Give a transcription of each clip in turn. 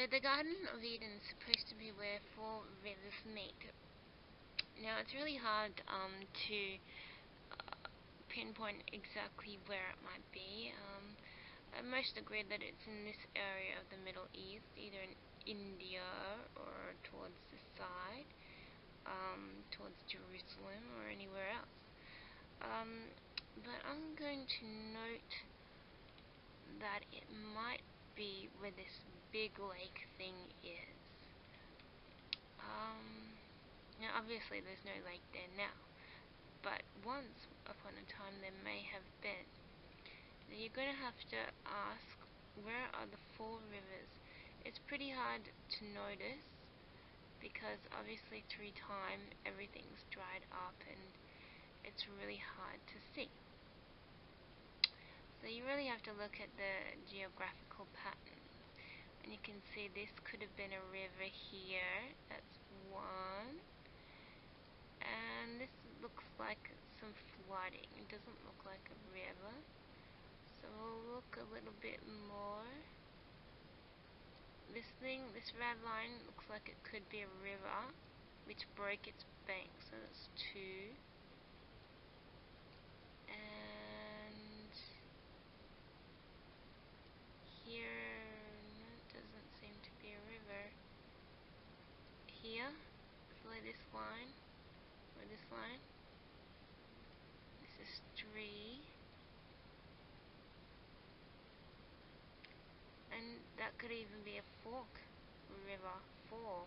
So the Garden of Eden is supposed to be where four rivers meet. Now it's really hard um, to uh, pinpoint exactly where it might be. Um, most agree that it's in this area of the Middle East, either in India or towards the side, um, towards Jerusalem or anywhere else. Um, but I'm going to note that it might be where this big lake thing is. Um, now obviously there's no lake there now, but once upon a time there may have been. Now you're going to have to ask, where are the four rivers? It's pretty hard to notice because obviously through time everything's dried up and it's really hard to see. So you really have to look at the geographical pattern. And you can see this could have been a river here. That's one. And this looks like some flooding. It doesn't look like a river. So we'll look a little bit more. This thing, this red line looks like it could be a river which broke its bank. So that's two and here here, follow this line, or this line. This is three. And that could even be a fork river, four.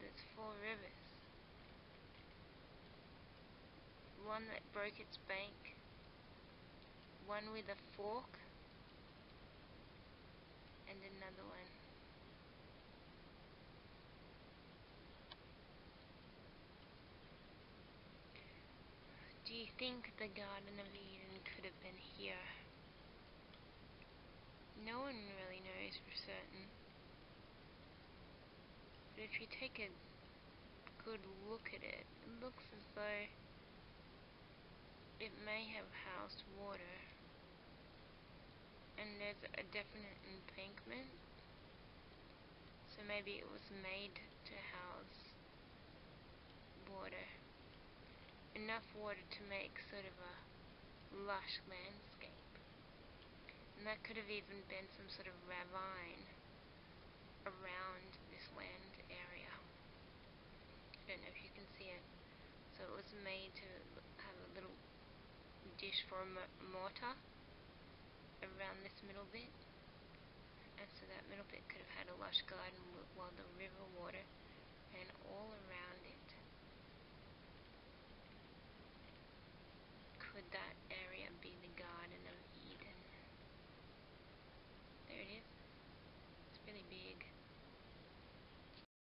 There's four rivers. One that broke its bank, one with a fork, and another one. Do you think the Garden of Eden could have been here? No one really knows for certain. But if you take a good look at it, it looks as though it may have housed water there's a definite embankment. So maybe it was made to house water. Enough water to make sort of a lush landscape. And that could have even been some sort of ravine around this land area. I don't know if you can see it. So it was made to have a little dish for a mortar around this middle bit. And so that middle bit could have had a lush garden while the river water and all around